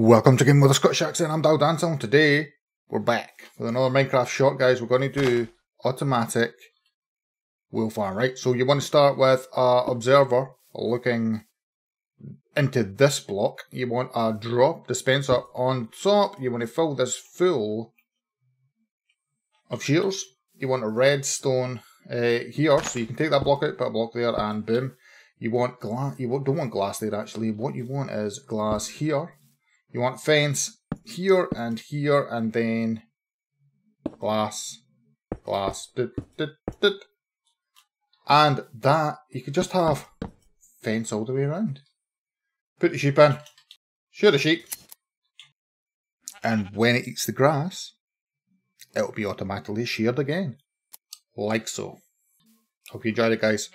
Welcome to Game with the Scottish accent. I'm Dahl Dantill. Today we're back with another Minecraft shot, guys. We're going to do automatic wool farm, right? So you want to start with a observer looking into this block. You want a drop dispenser on top. You want to fill this full of shears. You want a redstone uh, here, so you can take that block out, put a block there, and boom. You want glass. You don't want glass there actually. What you want is glass here you want fence here and here and then glass, glass, dit, dit, dit. and that you could just have fence all the way around. Put the sheep in, shear the sheep, and when it eats the grass, it'll be automatically sheared again, like so. Hope you enjoyed it, guys.